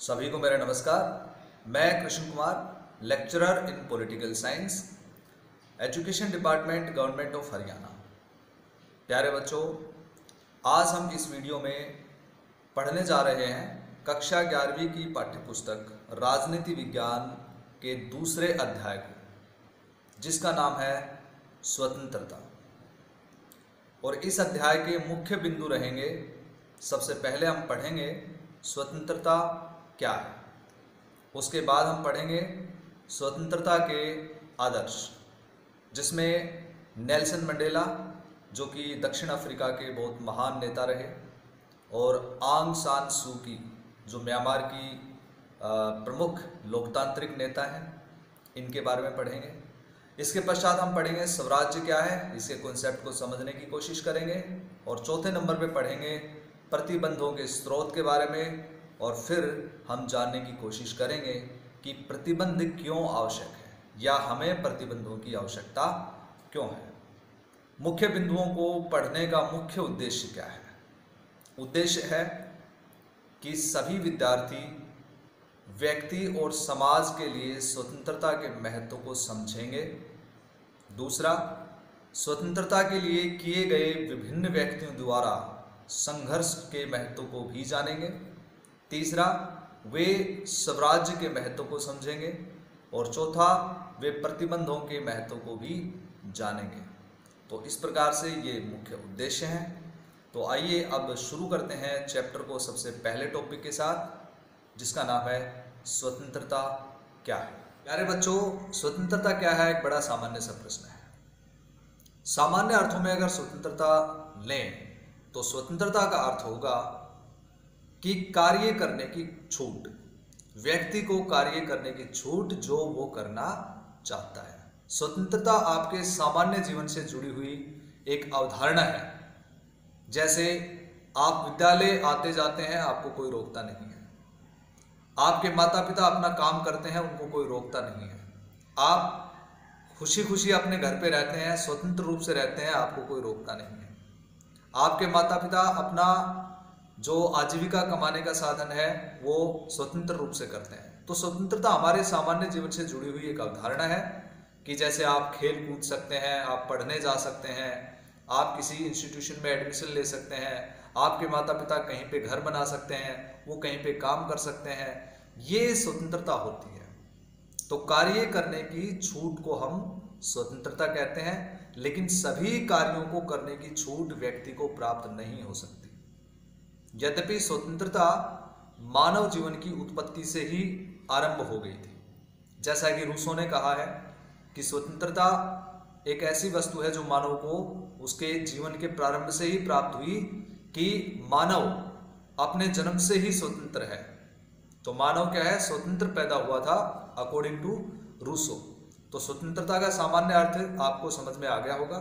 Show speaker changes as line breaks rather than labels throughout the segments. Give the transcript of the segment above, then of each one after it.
सभी को मेरा नमस्कार। मैं Krishan Kumar lecturer in political science education department government of Haryana प्यारे बच्चों, आज हम इस वीडियो में पढ़ने जा रहे हैं कक्षा ग्यारहवीं की पाठ्यपुस्तक, राजनीति विज्ञान के दूसरे अध्याय को, जिसका नाम है स्वतंत्रता। और इस अध्याय के मुख्य बिंदु रहेंगे, सबसे पहले हम पढ़ेंगे स्वतंत्रता क्या है? उसके बाद हम पढ़ेंगे स्वतंत्रता के आदर्श, जिसमें नेल्सन मंडेला, जो कि दक्षिण अफ्रीका के बहुत महान नेता रहे, और आंग सान सू की, जो म्यांमार की प्रमुख लोकतांत्रिक नेता हैं, इनके बारे में पढ़ेंगे। इसके पश्चात हम पढ़ेंगे स्वराज्य क्या है इसके कॉन्सेप्ट को समझने की कोशिश करेंगे, और चौथे नंबर पे पढ़ेंगे प्रतिबंधों के स्रोत के बारे में और फिर हम जानने की कोशिश करेंगे कि प्रतिबंध क्यों आवश्यक है, या हमें प्रतिबंधों की आवश्यकता क्यों है? मुख्य बिंदुओं को पढ़ने का मुख्य उद्देश्य क्या है? उद्देश्य है कि सभी विद्यार्थी व्यक्ति और समाज के लिए स्वतंत्रता के महत्व को समझेंगे। दूसरा, स्वतंत्रता के लिए किए गए विभिन्न व्यक्तियों द्वारा संघर्ष के महत्व को भी जानेंगे। तीसरा, वे स्वराज्य के महत्व को समझेंगे और चौथा, वे प्रतिबंधों के महत्व को भी जानेंगे। तो इस प्रकार से ये मुख्य उद्देश्य हैं। तो आइए अब शुरू करते हैं चैप्टर को सबसे पहले टॉपिक के साथ, जिसका नाम है स्वतंत्रता क्या है? प्यारे बच्चों, स्वतंत्रता क्या है? एक बड़ा सामान्य सा प्रश्न है। सामान्य अर्थों में अगर स्वतंत्रता लें तो स्वतंत्रता का अर्थ होगा कि कार्य करने की छूट, व्यक्ति को कार्य करने की छूट जो वो करना चाहता है। स्वतंत्रता आपके सामान्य जीवन से जुड़ी हुई एक अवधारणा है। जैसे आप विद्यालय आते जाते हैं, आपको कोई रोकता नहीं है। आपके माता पिता अपना काम करते हैं, उनको कोई रोकता नहीं है। आप खुशी खुशी अपने घर पे रहते हैं, स्वतंत्र रूप से रहते हैं, आपको कोई रोकता नहीं है। आपके माता पिता अपना जो आजीविका कमाने का साधन है, वो स्वतंत्र रूप से करते हैं। तो स्वतंत्रता हमारे सामान्य जीवन से जुड़ी हुई एक अवधारणा है कि जैसे आप खेल कूद सकते हैं, आप पढ़ने जा सकते हैं, आप किसी इंस्टीट्यूशन में एडमिशन ले सकते हैं, आपके माता पिता कहीं पे घर बना सकते हैं, वो कहीं पे काम कर सकते हैं, ये स्वतंत्रता होती है। तो कार्य करने की छूट को हम स्वतंत्रता कहते हैं, लेकिन सभी कार्यों को करने की छूट व्यक्ति को प्राप्त नहीं हो सकती। यद्यपि स्वतंत्रता मानव जीवन की उत्पत्ति से ही आरंभ हो गई थी। जैसा कि रूसों ने कहा है कि स्वतंत्रता एक ऐसी वस्तु है जो मानव को उसके जीवन के प्रारंभ से ही प्राप्त हुई कि मानव अपने जन्म से ही स्वतंत्र है। तो मानव क्या है? स्वतंत्र पैदा हुआ था अकॉर्डिंग टू रूसो। तो स्वतंत्रता का सामान्य अर्थ आपको समझ में आ गया होगा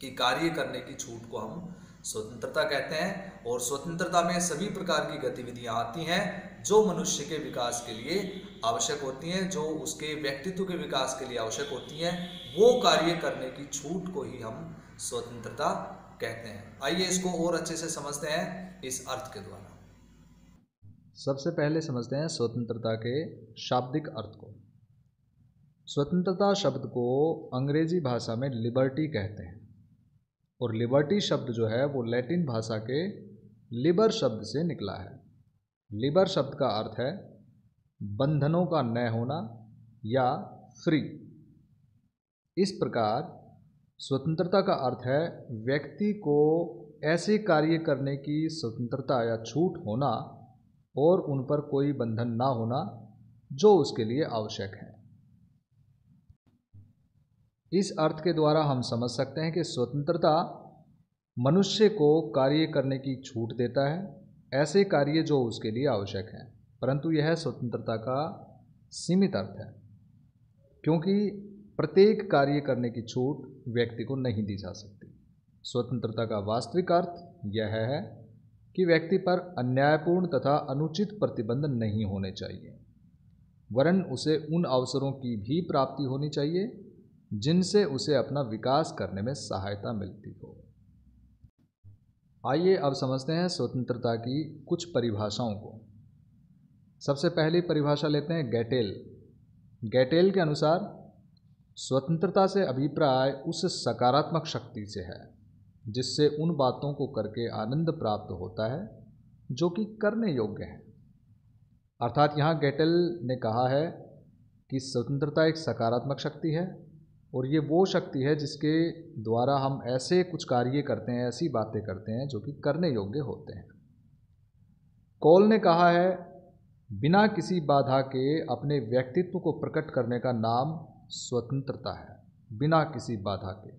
कि कार्य करने की छूट को हम स्वतंत्रता कहते हैं और स्वतंत्रता में सभी प्रकार की गतिविधियाँ आती हैं जो मनुष्य के विकास के लिए आवश्यक होती हैं, जो उसके व्यक्तित्व के विकास के लिए आवश्यक होती हैं, वो कार्य करने की छूट को ही हम स्वतंत्रता कहते हैं। आइए इसको और अच्छे से समझते हैं इस अर्थ के द्वारा।
सबसे पहले समझते हैं स्वतंत्रता के शाब्दिक अर्थ को। स्वतंत्रता शब्द को अंग्रेज़ी भाषा में लिबर्टी कहते हैं। और लिबर्टी शब्द जो है वो लैटिन भाषा के लिबर शब्द से निकला है। लिबर शब्द का अर्थ है बंधनों का न होना या फ्री इस प्रकार स्वतंत्रता का अर्थ है व्यक्ति को ऐसे कार्य करने की स्वतंत्रता या छूट होना और उन पर कोई बंधन ना होना जो उसके लिए आवश्यक है। इस अर्थ के द्वारा हम समझ सकते हैं कि स्वतंत्रता मनुष्य को कार्य करने की छूट देता है, ऐसे कार्य जो उसके लिए आवश्यक हैं। परंतु यह स्वतंत्रता का सीमित अर्थ है, क्योंकि प्रत्येक कार्य करने की छूट व्यक्ति को नहीं दी जा सकती। स्वतंत्रता का वास्तविक अर्थ यह है कि व्यक्ति पर अन्यायपूर्ण तथा अनुचित प्रतिबंध नहीं होने चाहिए। वरन उसे उन अवसरों की भी प्राप्ति होनी चाहिए जिनसे उसे अपना विकास करने में सहायता मिलती हो। आइए अब समझते हैं स्वतंत्रता की कुछ परिभाषाओं को। सबसे पहली परिभाषा लेते हैं गैटेल। गैटेल के अनुसार, स्वतंत्रता से अभिप्राय उस सकारात्मक शक्ति से है, जिससे उन बातों को करके आनंद प्राप्त होता है, जो कि करने योग्य हैं। अर्थात यहाँ गैटेल ने कहा है कि स्वतंत्रता एक सकारात्मक शक्ति है और ये वो शक्ति है जिसके द्वारा हम ऐसे कुछ कार्य करते हैं, ऐसी बातें करते हैं जो कि करने योग्य होते हैं। कौल ने कहा है, बिना किसी बाधा के अपने व्यक्तित्व को प्रकट करने का नाम स्वतंत्रता है, बिना किसी बाधा के।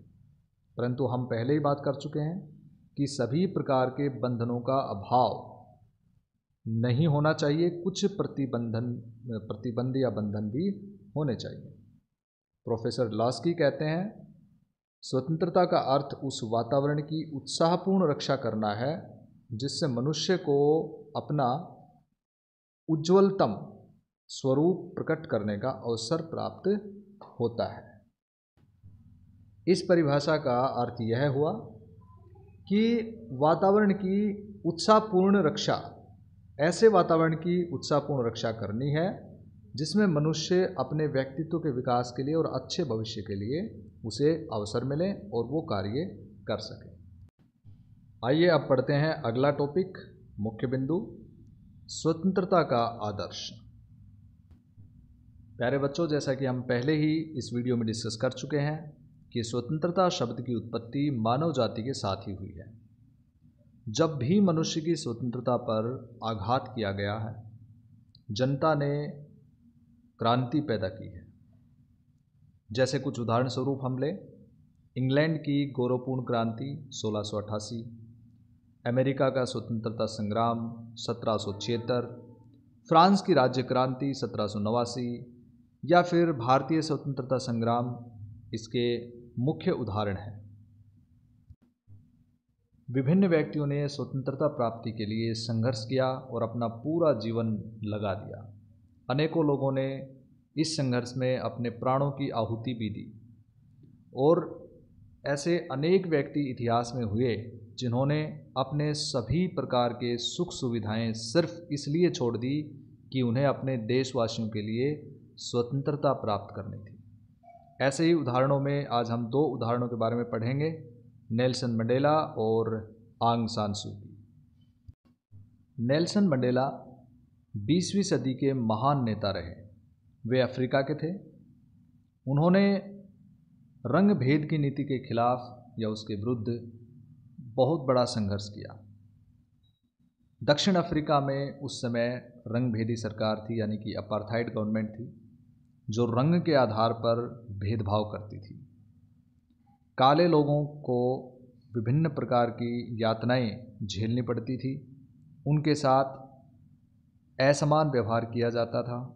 परंतु हम पहले ही बात कर चुके हैं कि सभी प्रकार के बंधनों का अभाव नहीं होना चाहिए, कुछ प्रतिबंधन, प्रतिबंध या बंधन भी होने चाहिए। प्रोफेसर लास्की कहते हैं, स्वतंत्रता का अर्थ उस वातावरण की उत्साहपूर्ण रक्षा करना है, जिससे मनुष्य को अपना उज्ज्वलतम स्वरूप प्रकट करने का अवसर प्राप्त होता है। इस परिभाषा का अर्थ यह हुआ कि वातावरण की उत्साहपूर्ण रक्षा, ऐसे वातावरण की उत्साहपूर्ण रक्षा करनी है जिसमें मनुष्य अपने व्यक्तित्व के विकास के लिए और अच्छे भविष्य के लिए उसे अवसर मिले और वो कार्य कर सके। आइए अब पढ़ते हैं अगला टॉपिक मुख्य बिंदु, स्वतंत्रता का आदर्श। प्यारे बच्चों, जैसा कि हम पहले ही इस वीडियो में डिस्कस कर चुके हैं कि स्वतंत्रता शब्द की उत्पत्ति मानव जाति के साथ ही हुई है। जब भी मनुष्य की स्वतंत्रता पर आघात किया गया है, जनता ने क्रांति पैदा की है। जैसे कुछ उदाहरण स्वरूप हम लें, इंग्लैंड की गौरवपूर्ण क्रांति सोलह अमेरिका का स्वतंत्रता संग्राम सत्रह सौ छिहत्तर, फ्रांस की राज्य क्रांति सत्रह सौ नवासी, या फिर भारतीय स्वतंत्रता संग्राम, इसके मुख्य उदाहरण हैं। विभिन्न व्यक्तियों ने स्वतंत्रता प्राप्ति के लिए संघर्ष किया और अपना पूरा जीवन लगा दिया। अनेकों लोगों ने इस संघर्ष में अपने प्राणों की आहुति भी दी। और ऐसे अनेक व्यक्ति इतिहास में हुए, जिन्होंने अपने सभी प्रकार के सुख सुविधाएँ सिर्फ़ इसलिए छोड़ दी कि उन्हें अपने देशवासियों के लिए स्वतंत्रता प्राप्त करनी थी। ऐसे ही उदाहरणों में आज हम दो उदाहरणों के बारे में पढ़ेंगे, नेल्सन मंडेला और आंग सान सूकी नेल्सन मंडेला बीसवीं सदी के महान नेता रहे। वे अफ्रीका के थे। उन्होंने रंग भेद की नीति के खिलाफ या उसके विरुद्ध बहुत बड़ा संघर्ष किया। दक्षिण अफ्रीका में उस समय रंग भेदी सरकार थी, यानी कि अपार्थाइड गवर्नमेंट थी, जो रंग के आधार पर भेदभाव करती थी। काले लोगों को विभिन्न प्रकार की यातनाएँ झेलनी पड़ती थी। उनके साथ असमान व्यवहार किया जाता था।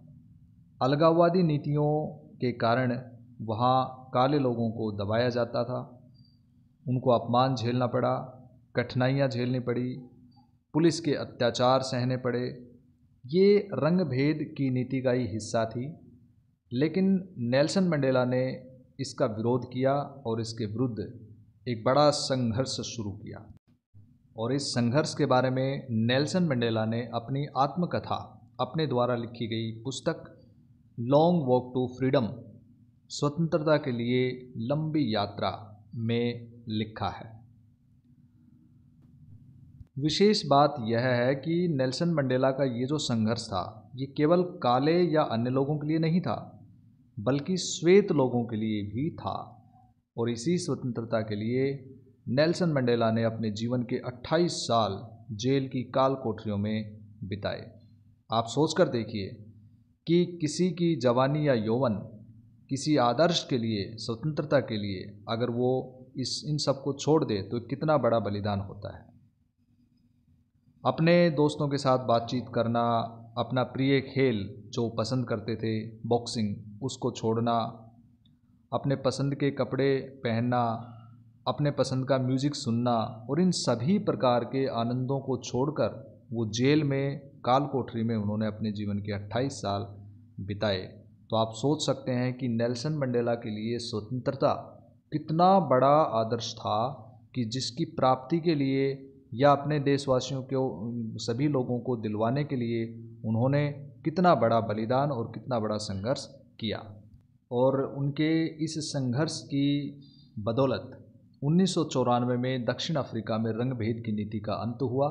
अलगाववादी नीतियों के कारण वहाँ काले लोगों को दबाया जाता था। उनको अपमान झेलना पड़ा, कठिनाइयाँ झेलनी पड़ी, पुलिस के अत्याचार सहने पड़े। ये रंग भेद की नीति का ही हिस्सा थी। लेकिन नेल्सन मंडेला ने इसका विरोध किया और इसके विरुद्ध एक बड़ा संघर्ष शुरू किया। और इस संघर्ष के बारे में नेल्सन मंडेला ने अपनी आत्मकथा अपने द्वारा लिखी गई पुस्तक लॉन्ग वॉक टू फ्रीडम, स्वतंत्रता के लिए लंबी यात्रा में लिखा है। विशेष बात यह है कि नेल्सन मंडेला का ये जो संघर्ष था, ये केवल काले या अन्य लोगों के लिए नहीं था, बल्कि श्वेत लोगों के लिए भी था और इसी स्वतंत्रता के लिए नेल्सन मंडेला ने अपने जीवन के 28 साल जेल की काल कोठरियों में बिताए। आप सोच कर देखिए कि किसी की जवानी या यौवन किसी आदर्श के लिए, स्वतंत्रता के लिए अगर वो इस, इन सबको छोड़ दे तो कितना बड़ा बलिदान होता है। अपने दोस्तों के साथ बातचीत करना, अपना प्रिय खेल जो पसंद करते थे, बॉक्सिंग, उसको छोड़ना, अपने पसंद के कपड़े पहनना अपने पसंद का म्यूज़िक सुनना और इन सभी प्रकार के आनंदों को छोड़कर वो जेल में काल कोठरी में उन्होंने अपने जीवन के 28 साल बिताए। तो आप सोच सकते हैं कि नेल्सन मंडेला के लिए स्वतंत्रता कितना बड़ा आदर्श था कि जिसकी प्राप्ति के लिए या अपने देशवासियों को, सभी लोगों को दिलवाने के लिए उन्होंने कितना बड़ा बलिदान और कितना बड़ा संघर्ष किया। और उनके इस संघर्ष की बदौलत उन्नीस सौ चौरानवे में दक्षिण अफ्रीका में रंग भेद की नीति का अंत हुआ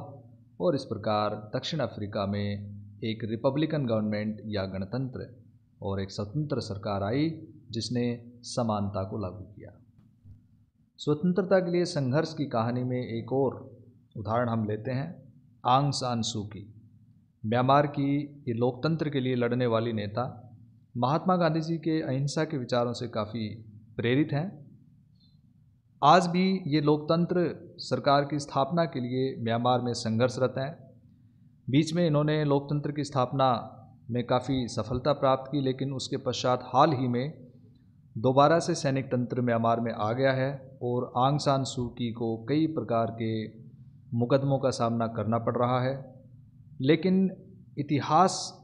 और इस प्रकार दक्षिण अफ्रीका में एक रिपब्लिकन गवर्नमेंट या गणतंत्र और एक स्वतंत्र सरकार आई, जिसने समानता को लागू किया। स्वतंत्रता के लिए संघर्ष की कहानी में एक और उदाहरण हम लेते हैं, आंग सान सू की। म्यांमार की ये लोकतंत्र के लिए लड़ने वाली नेता महात्मा गांधी जी के अहिंसा के विचारों से काफ़ी प्रेरित हैं। आज भी ये लोकतंत्र सरकार की स्थापना के लिए म्यांमार में संघर्षरत हैं। बीच में इन्होंने लोकतंत्र की स्थापना में काफ़ी सफलता प्राप्त की, लेकिन उसके पश्चात हाल ही में दोबारा से सैनिक तंत्र म्यांमार में आ गया है और आंग सान सू की को कई प्रकार के मुकदमों का सामना करना पड़ रहा है। लेकिन इतिहास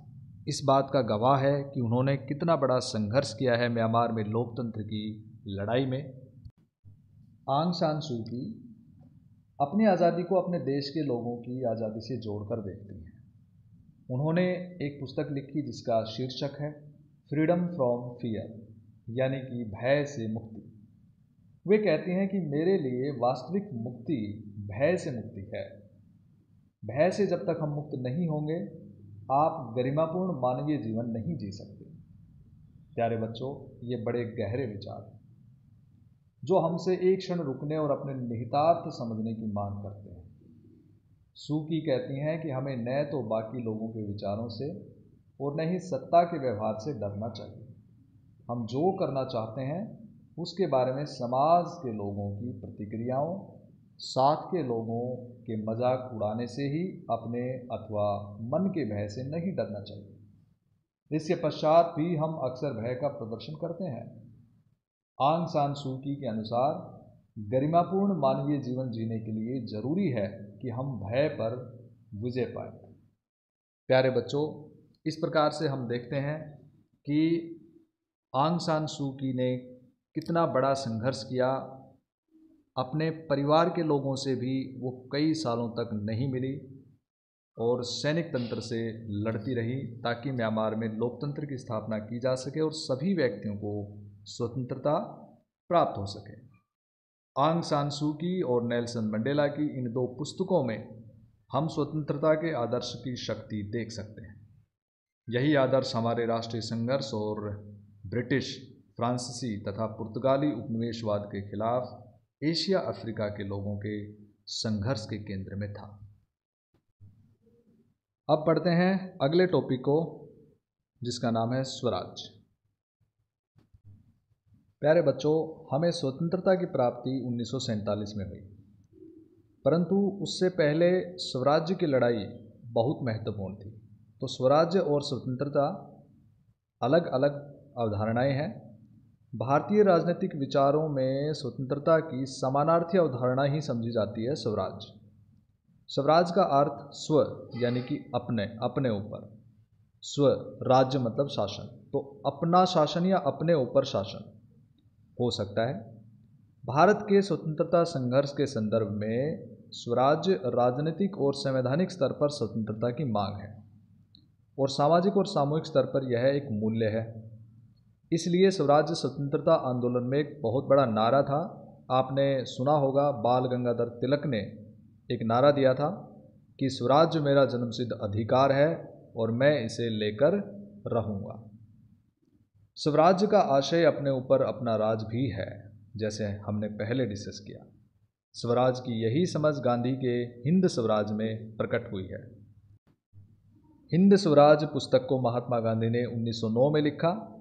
इस बात का गवाह है कि उन्होंने कितना बड़ा संघर्ष किया है म्यांमार में लोकतंत्र की लड़ाई में। आंग सान सू की अपनी आज़ादी को अपने देश के लोगों की आज़ादी से जोड़कर देखती हैं। उन्होंने एक पुस्तक लिखी जिसका शीर्षक है फ्रीडम फ्रॉम फियर यानी कि भय से मुक्ति। वे कहती हैं कि मेरे लिए वास्तविक मुक्ति भय से मुक्ति है। भय से जब तक हम मुक्त नहीं होंगे, आप गरिमापूर्ण मानवीय जीवन नहीं जी सकते। प्यारे बच्चों, ये बड़े गहरे विचार हैं। जो हमसे एक क्षण रुकने और अपने निहितार्थ समझने की मांग करते हैं। सूकी कहती हैं कि हमें न तो बाकी लोगों के विचारों से और न ही सत्ता के व्यवहार से डरना चाहिए। हम जो करना चाहते हैं, उसके बारे में समाज के लोगों की प्रतिक्रियाओं, साथ के लोगों के मज़ाक उड़ाने से ही अपने अथवा मन के भय से नहीं डरना चाहिए। इसके पश्चात भी हम अक्सर भय का प्रदर्शन करते हैं। आंग सान सूकी के अनुसार, गरिमापूर्ण मानवीय जीवन जीने के लिए ज़रूरी है कि हम भय पर विजय पाए। प्यारे बच्चों, इस प्रकार से हम देखते हैं कि आंग सान सूकी ने कितना बड़ा संघर्ष किया। अपने परिवार के लोगों से भी वो कई सालों तक नहीं मिली और सैनिक तंत्र से लड़ती रही ताकि म्यांमार में लोकतंत्र की स्थापना की जा सके और सभी व्यक्तियों को स्वतंत्रता प्राप्त हो सके। आंग सान की और नेल्सन मंडेला की इन दो पुस्तकों में हम स्वतंत्रता के आदर्श की शक्ति देख सकते हैं। यही आदर्श हमारे राष्ट्रीय संघर्ष और ब्रिटिश, फ्रांसीसी तथा पुर्तगाली उपनिवेशवाद के खिलाफ एशिया अफ्रीका के लोगों के संघर्ष के केंद्र में था। अब पढ़ते हैं अगले टॉपिक को, जिसका नाम है स्वराज। प्यारे बच्चों, हमें स्वतंत्रता की प्राप्ति उन्नीस सौ सैंतालीस में हुई। परंतु उससे पहले स्वराज्य की लड़ाई बहुत महत्वपूर्ण थी। तो स्वराज्य और स्वतंत्रता अलग अलग अवधारणाएँ हैं। भारतीय राजनीतिक विचारों में स्वतंत्रता की समानार्थी अवधारणा ही समझी जाती है स्वराज। स्वराज का अर्थ स्व, यानी कि अपने अपने ऊपर। स्व, राज्य मतलब शासन। तो अपना शासन या अपने ऊपर शासन। हो सकता है। भारत के स्वतंत्रता संघर्ष के संदर्भ में स्वराज्य, राजनीतिक और संवैधानिक स्तर पर स्वतंत्रता की मांग है और सामाजिक और सामूहिक स्तर पर यह एक मूल्य है। इसलिए स्वराज्य स्वतंत्रता आंदोलन में एक बहुत बड़ा नारा था। आपने सुना होगा, बाल गंगाधर तिलक ने एक नारा दिया था कि स्वराज्य मेरा जन्मसिद्ध अधिकार है और मैं इसे लेकर रहूँगा। स्वराज्य का आशय अपने ऊपर अपना राज भी है, जैसे हमने पहले डिस्कस किया। स्वराज की यही समझ गांधी के हिंद स्वराज में प्रकट हुई है। हिंद स्वराज पुस्तक को महात्मा गांधी ने 1909 में लिखा।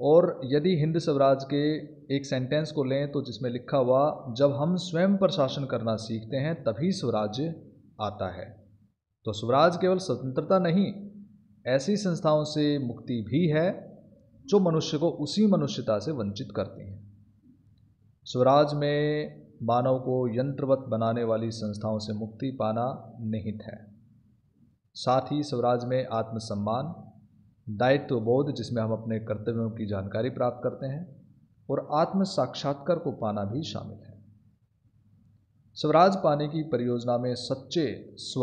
और यदि हिंद स्वराज के एक सेंटेंस को लें तो जिसमें लिखा हुआ, जब हम स्वयं पर शासन करना सीखते हैं, तभी स्वराज्य आता है। तो स्वराज केवल स्वतंत्रता नहीं, ऐसी संस्थाओं से मुक्ति भी है जो मनुष्य को उसी मनुष्यता से वंचित करती हैं। स्वराज में मानव को यंत्रवत बनाने वाली संस्थाओं से मुक्ति पाना निहित है। साथ ही स्वराज में आत्मसम्मान दायित्व बोध जिसमें हम अपने कर्तव्यों की जानकारी प्राप्त करते हैं, और आत्म साक्षात्कार को पाना भी शामिल है। स्वराज पाने की परियोजना में सच्चे, स्व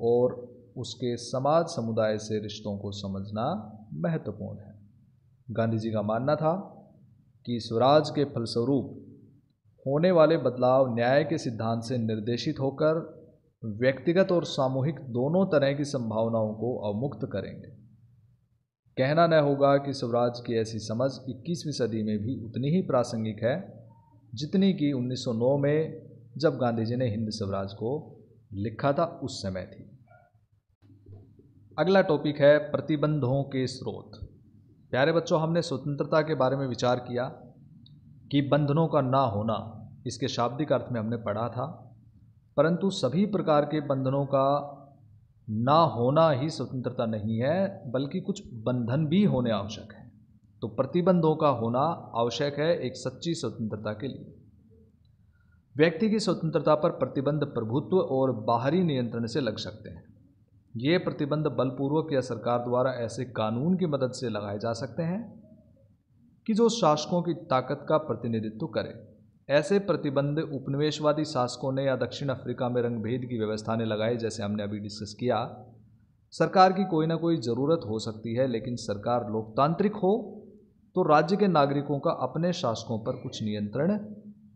और उसके समाज समुदाय से रिश्तों को समझना महत्वपूर्ण है। गांधी जी का मानना था कि स्वराज के फलस्वरूप होने वाले बदलाव न्याय के सिद्धांत से निर्देशित होकर व्यक्तिगत और सामूहिक दोनों तरह की संभावनाओं को अवमुक्त करेंगे। कहना न होगा कि स्वराज की ऐसी समझ 21वीं सदी में भी उतनी ही प्रासंगिक है जितनी कि 1909 में जब गांधी जी ने हिंद स्वराज को लिखा था उस समय थी। अगला टॉपिक है प्रतिबंधों के स्रोत। प्यारे बच्चों, हमने स्वतंत्रता के बारे में विचार किया कि बंधनों का ना होना इसके शाब्दिक अर्थ में हमने पढ़ा था, परंतु सभी प्रकार के बंधनों का ना होना ही स्वतंत्रता नहीं है, बल्कि कुछ बंधन भी होने आवश्यक है। तो प्रतिबंधों का होना आवश्यक है एक सच्ची स्वतंत्रता के लिए। व्यक्ति की स्वतंत्रता पर प्रतिबंध प्रभुत्व और बाहरी नियंत्रण से लग सकते हैं। ये प्रतिबंध बलपूर्वक या सरकार द्वारा ऐसे कानून की मदद से लगाए जा सकते हैं कि जो शासकों की ताकत का प्रतिनिधित्व करे। ऐसे प्रतिबंध उपनिवेशवादी शासकों ने या दक्षिण अफ्रीका में रंगभेद की व्यवस्था ने लगाए जैसे हमने अभी डिस्कस किया। सरकार की कोई ना कोई ज़रूरत हो सकती है, लेकिन सरकार लोकतांत्रिक हो तो राज्य के नागरिकों का अपने शासकों पर कुछ नियंत्रण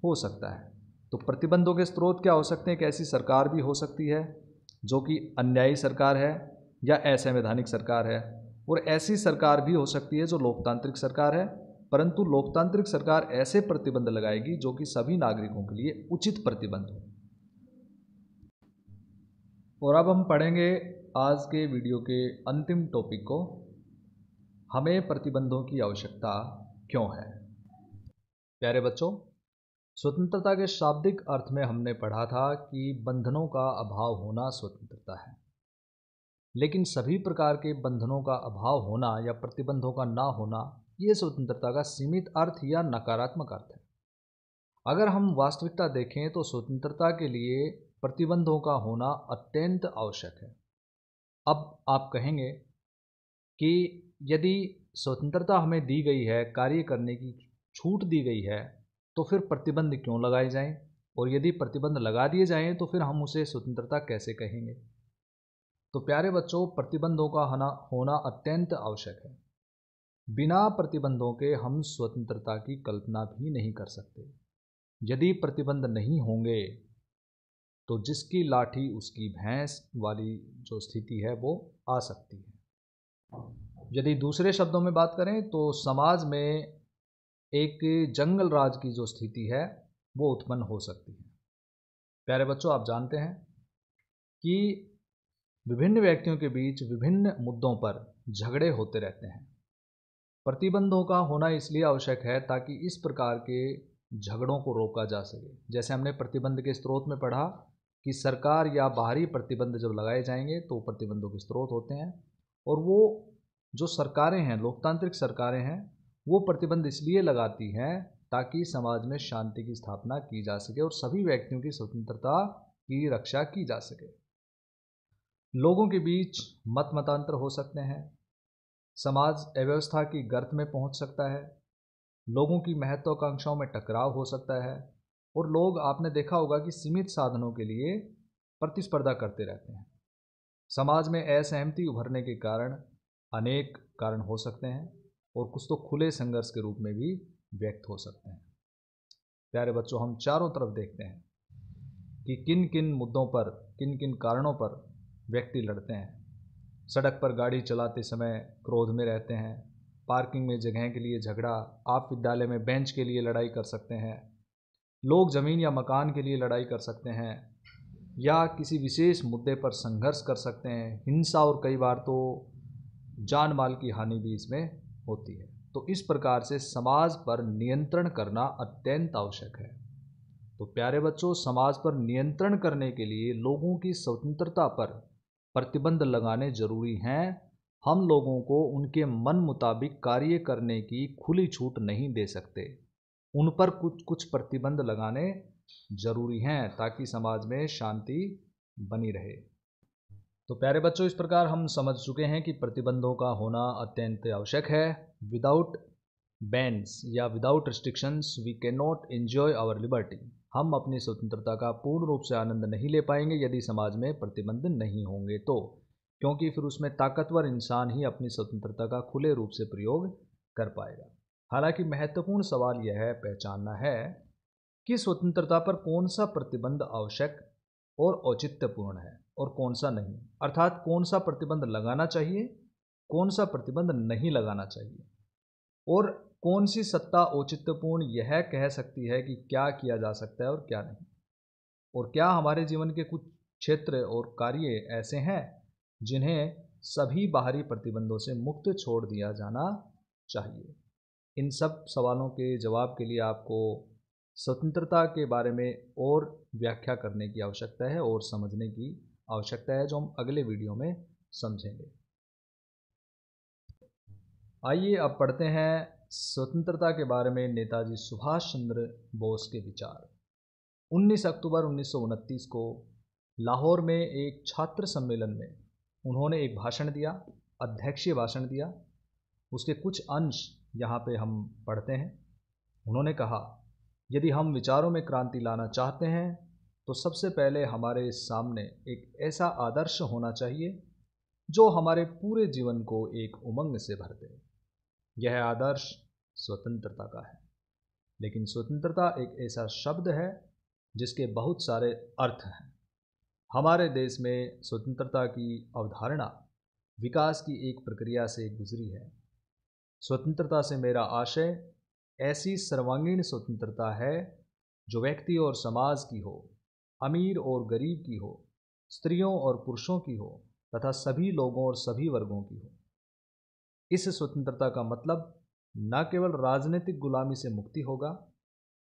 हो सकता है। तो प्रतिबंधों के स्रोत क्या हो सकते हैं? कि ऐसी सरकार भी हो सकती है जो कि अन्यायी सरकार है या असंवैधानिक सरकार है, और ऐसी सरकार भी हो सकती है जो लोकतांत्रिक सरकार है, परंतु लोकतांत्रिक सरकार ऐसे प्रतिबंध लगाएगी जो कि सभी नागरिकों के लिए उचित प्रतिबंध हो। और अब हम पढ़ेंगे आज के वीडियो के अंतिम टॉपिक को, हमें प्रतिबंधों की आवश्यकता क्यों है? प्यारे बच्चों स्वतंत्रता के शाब्दिक अर्थ में हमने पढ़ा था कि बंधनों का अभाव होना स्वतंत्रता है। लेकिन सभी प्रकार के बंधनों का अभाव होना या प्रतिबंधों का ना होना, ये स्वतंत्रता का सीमित अर्थ या नकारात्मक अर्थ है। अगर हम वास्तविकता देखें तो स्वतंत्रता के लिए प्रतिबंधों का होना अत्यंत आवश्यक है। अब आप कहेंगे कि यदि स्वतंत्रता हमें दी गई है, कार्य करने की छूट दी गई है तो फिर प्रतिबंध क्यों लगाए जाएँ? और यदि प्रतिबंध लगा दिए जाएँ तो फिर हम उसे स्वतंत्रता कैसे कहेंगे? तो प्यारे बच्चों, प्रतिबंधों का होना होना अत्यंत आवश्यक है। बिना प्रतिबंधों के हम स्वतंत्रता की कल्पना भी नहीं कर सकते। यदि प्रतिबंध नहीं होंगे तो जिसकी लाठी उसकी भैंस वाली जो स्थिति है, वो आ सकती है। यदि दूसरे शब्दों में बात करें तो समाज में एक जंगल राज की जो स्थिति है, वो उत्पन्न हो सकती है। प्यारे बच्चों, आप जानते हैं कि विभिन्न व्यक्तियों के बीच विभिन्न मुद्दों पर झगड़े होते रहते हैं। प्रतिबंधों का होना इसलिए आवश्यक है ताकि इस प्रकार के झगड़ों को रोका जा सके। जैसे हमने प्रतिबंध के स्रोत में पढ़ा कि सरकार या बाहरी प्रतिबंध जब लगाए जाएँगे तो प्रतिबंधों के स्रोत होते हैं और वो जो सरकारें हैं, लोकतांत्रिक सरकारें हैं वो प्रतिबंध इसलिए लगाती हैं ताकि समाज में शांति की स्थापना की जा सके और सभी व्यक्तियों की स्वतंत्रता की रक्षा की जा सके। लोगों के बीच मत मतांतर हो सकते हैं। समाज अव्यवस्था की गर्त में पहुँच सकता है। लोगों की महत्वाकांक्षाओं में टकराव हो सकता है और लोग, आपने देखा होगा कि सीमित साधनों के लिए प्रतिस्पर्धा करते रहते हैं। समाज में असहमति उभरने के कारण अनेक कारण हो सकते हैं। और कुछ तो खुले संघर्ष के रूप में भी व्यक्त हो सकते हैं। प्यारे बच्चों, हम चारों तरफ़ देखते हैं कि किन किन मुद्दों पर किन किन कारणों पर व्यक्ति लड़ते हैं। सड़क पर गाड़ी चलाते समय क्रोध में रहते हैं, पार्किंग में जगह के लिए झगड़ा, आप विद्यालय में बेंच के लिए लड़ाई कर सकते हैं, लोग ज़मीन या मकान के लिए लड़ाई कर सकते हैं, या किसी विशेष मुद्दे पर संघर्ष कर सकते हैं। हिंसा और कई बार तो जान माल की हानि भी इसमें होती है। तो इस प्रकार से समाज पर नियंत्रण करना अत्यंत आवश्यक है। तो प्यारे बच्चों, समाज पर नियंत्रण करने के लिए लोगों की स्वतंत्रता पर प्रतिबंध लगाने ज़रूरी हैं। हम लोगों को उनके मन मुताबिक कार्य करने की खुली छूट नहीं दे सकते। उन पर कुछ कुछ प्रतिबंध लगाने ज़रूरी हैं ताकि समाज में शांति बनी रहे। तो प्यारे बच्चों, इस प्रकार हम समझ चुके हैं कि प्रतिबंधों का होना अत्यंत आवश्यक है। विदाउट बैंड्स या without restrictions we can not enjoy our liberty हम अपनी स्वतंत्रता का पूर्ण रूप से आनंद नहीं ले पाएँगे यदि समाज में प्रतिबंध नहीं होंगे तो। क्योंकि फिर उसमें ताकतवर इंसान ही अपनी स्वतंत्रता का खुले रूप से प्रयोग कर पाएगा। हालाँकि महत्वपूर्ण सवाल यह है, पहचानना है कि स्वतंत्रता पर कौन सा प्रतिबंध आवश्यक और औचित्यपूर्ण है। और कौन सा नहीं। अर्थात कौन सा प्रतिबंध लगाना चाहिए, कौन सा प्रतिबंध नहीं लगाना चाहिए। और कौन सी सत्ता औचित्यपूर्ण यह कह सकती है कि क्या किया जा सकता है और क्या नहीं। और क्या हमारे जीवन के कुछ क्षेत्र और कार्य ऐसे हैं जिन्हें सभी बाहरी प्रतिबंधों से मुक्त छोड़ दिया जाना चाहिए? इन सब सवालों के जवाब के लिए आपको स्वतंत्रता के बारे में और व्याख्या करने की आवश्यकता है और समझने की आवश्यकता है जो हम अगले वीडियो में समझेंगे। आइए अब पढ़ते हैं स्वतंत्रता के बारे में नेताजी सुभाष चंद्र बोस के विचार। 19 अक्टूबर उन्नीस सौ उनतीस को लाहौर में एक छात्र सम्मेलन में उन्होंने एक भाषण दिया, अध्यक्षीय भाषण दिया। उसके कुछ अंश यहाँ पे हम पढ़ते हैं। उन्होंने कहा, यदि हम विचारों में क्रांति लाना चाहते हैं तो सबसे पहले हमारे सामने एक ऐसा आदर्श होना चाहिए, जो हमारे पूरे जीवन को एक उमंग से भर दे। यह आदर्श स्वतंत्रता का है। लेकिन स्वतंत्रता एक ऐसा शब्द है, जिसके बहुत सारे अर्थ हैं। हमारे देश में स्वतंत्रता की अवधारणा विकास की एक प्रक्रिया से गुजरी है। स्वतंत्रता से मेरा आशय ऐसी सर्वांगीण स्वतंत्रता है, जो व्यक्ति और समाज की हो। अमीर और गरीब की हो, स्त्रियों और पुरुषों की हो, तथा सभी लोगों और सभी वर्गों की हो। इस स्वतंत्रता का मतलब न केवल राजनीतिक गुलामी से मुक्ति होगा,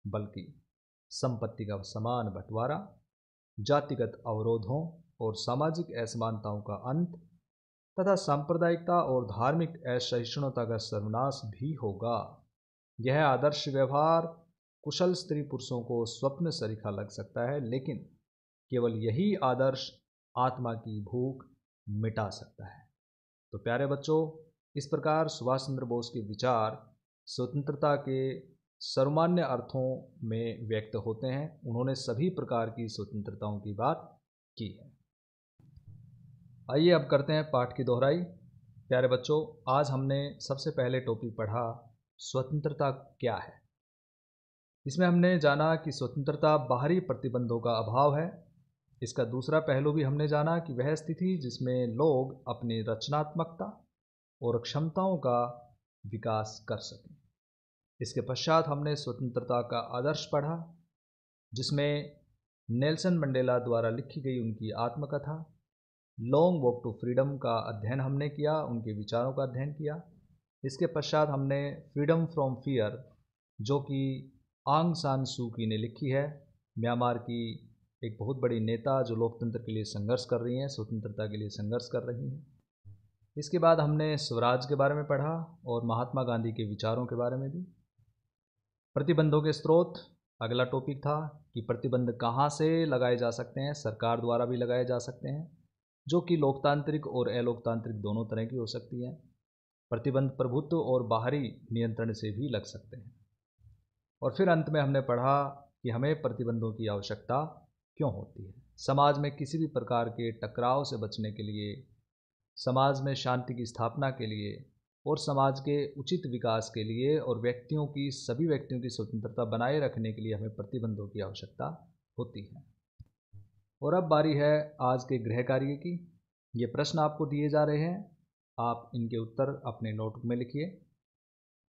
बल्कि संपत्ति का समान बंटवारा, जातिगत अवरोधों और सामाजिक असमानताओं का अंत, तथा सांप्रदायिकता और धार्मिक असहिष्णुता का सर्वनाश भी होगा। यह आदर्श व्यवहार कुशल स्त्री पुरुषों को स्वप्न सरीखा लग सकता है, लेकिन केवल यही आदर्श आत्मा की भूख मिटा सकता है। तो प्यारे बच्चों, इस प्रकार सुभाष चंद्र बोस के विचार स्वतंत्रता के सर्वमान्य अर्थों में व्यक्त होते हैं। उन्होंने सभी प्रकार की स्वतंत्रताओं की बात की है। आइए अब करते हैं पाठ की दोहराई। प्यारे बच्चों, आज हमने सबसे पहले टॉपिक पढ़ा, स्वतंत्रता क्या है? इसमें हमने जाना कि स्वतंत्रता बाहरी प्रतिबंधों का अभाव है। इसका दूसरा पहलू भी हमने जाना कि वह स्थिति जिसमें लोग अपनी रचनात्मकता और क्षमताओं का विकास कर सकें। इसके पश्चात हमने स्वतंत्रता का आदर्श पढ़ा, जिसमें नेल्सन मंडेला द्वारा लिखी गई उनकी आत्मकथा, लॉन्ग वॉक टू फ्रीडम का अध्ययन हमने किया, उनके विचारों का अध्ययन किया। इसके पश्चात हमने फ्रीडम फ्रॉम फियर, जो कि आंग सान सू की ने लिखी है। म्यांमार की एक बहुत बड़ी नेता जो लोकतंत्र के लिए संघर्ष कर रही हैं, स्वतंत्रता के लिए संघर्ष कर रही हैं। इसके बाद हमने स्वराज के बारे में पढ़ा और महात्मा गांधी के विचारों के बारे में भी। प्रतिबंधों के स्रोत, अगला टॉपिक था कि प्रतिबंध कहाँ से लगाए जा सकते हैं, सरकार द्वारा भी लगाए जा सकते हैं, जो कि लोकतांत्रिक और अलोकतांत्रिक दोनों तरह की हो सकती हैं। प्रतिबंध प्रभुत्व और बाहरी नियंत्रण से भी लग सकते हैं। और फिर अंत में हमने पढ़ा कि हमें प्रतिबंधों की आवश्यकता क्यों होती है। समाज में किसी भी प्रकार के टकराव से बचने के लिए, समाज में शांति की स्थापना के लिए और समाज के उचित विकास के लिए और व्यक्तियों की, सभी व्यक्तियों की स्वतंत्रता बनाए रखने के लिए हमें प्रतिबंधों की आवश्यकता होती है। और अब बारी है आज के गृह कार्य की। ये प्रश्न आपको दिए जा रहे हैं। आप इनके उत्तर अपने नोटबुक में लिखिए।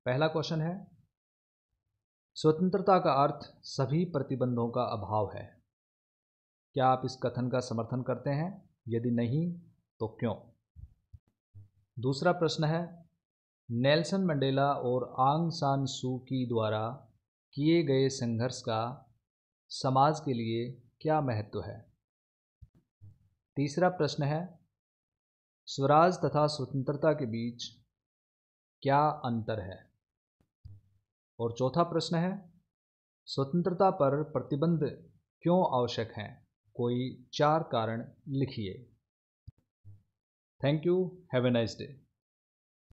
पहला क्वेश्चन है स्वतंत्रता का अर्थ सभी प्रतिबंधों का अभाव है। क्या आप इस कथन का समर्थन करते हैं? यदि नहीं तो क्यों? दूसरा प्रश्न है, नेल्सन मंडेला और आंग सान सू की द्वारा किए गए संघर्ष का समाज के लिए क्या महत्व है? तीसरा प्रश्न है, स्वराज तथा स्वतंत्रता के बीच क्या अंतर है? और चौथा प्रश्न है, स्वतंत्रता पर प्रतिबंध क्यों आवश्यक हैं? कोई चार कारण लिखिए। Thank you have a nice day